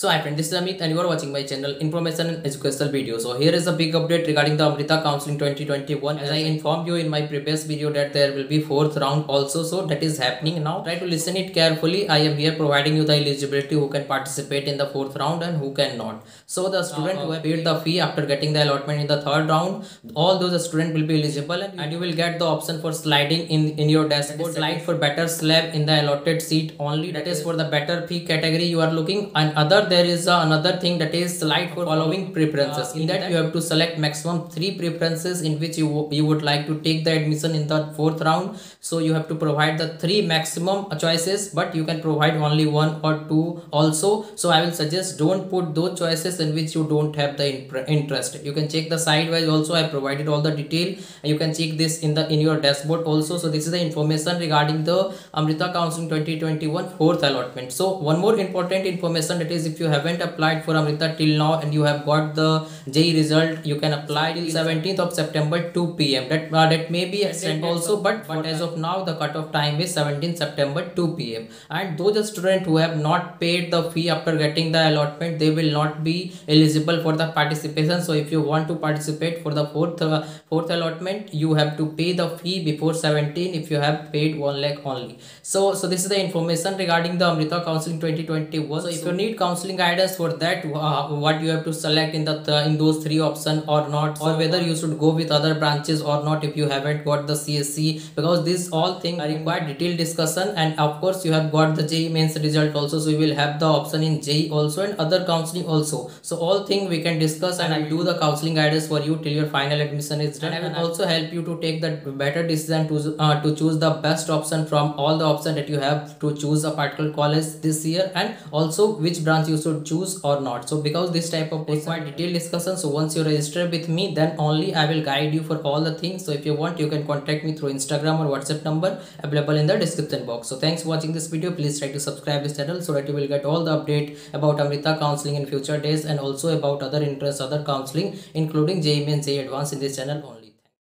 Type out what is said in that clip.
So hi friend, this is Amit and you are watching my channel Information and Educational Video. So here is a big update regarding the Amrita Counseling 2021. As I informed you in my previous video that there will be fourth round also. So that is happening now. Try to listen it carefully. I am here providing you the eligibility who can participate in the fourth round and who cannot. So the student who ah, have paid the fee after getting the allotment in the third round, all those students will be eligible and, and you will get the option for sliding in, in your dashboard. Slide for better slab in the allotted seat only. That is for the better fee category you are looking and other there is uh, another thing that is slide for following preferences. In that you have to select maximum three preferences in which you you would like to take the admission in the fourth round. So you have to provide the three maximum choices but you can provide only one or two also. So i will suggest don't put those choices in which you don't have the interest. You can check the sidewise also. I provided all the detail. You can check this in the in your dashboard also. So this is the information regarding the amrita counseling 2021 fourth allotment. So one more important information that is if you haven't applied for Amrita till now and you have got the JEE result you can apply till 17th of September 2 pm that uh, that may be extended also but, but as of now the cutoff time is 17th September 2 pm and those the students who have not paid the fee after getting the allotment they will not be eligible for the participation. So if you want to participate for the fourth uh, fourth allotment you have to pay the fee before 17 if you have paid 1 lakh only. So so this is the information regarding the Amrita counseling 2021 so if you need counseling counseling guidance for that uh, what you have to select in the th in those three options or not or whether you should go with other branches or not if you haven't got the CSE because these all things require detailed discussion and of course you have got the JEE mains result also so you will have the option in JEE also and other counseling also. So all things we can discuss and I will do the counseling guidance for you till your final admission is done. And I will also help you to take the better decision to uh, to choose the best option from all the options that you have to choose a particular college this year and also which branch you should choose or not. So because this type of quite detailed discussion so once you register with me then only i will guide you for all the things. So if you want you can contact me through instagram or whatsapp number available in the description box. So thanks for watching this video. Please try to subscribe this channel so that you will get all the update about amrita counseling in future days and also about other interests other counseling including JEE and JEE advanced in this channel only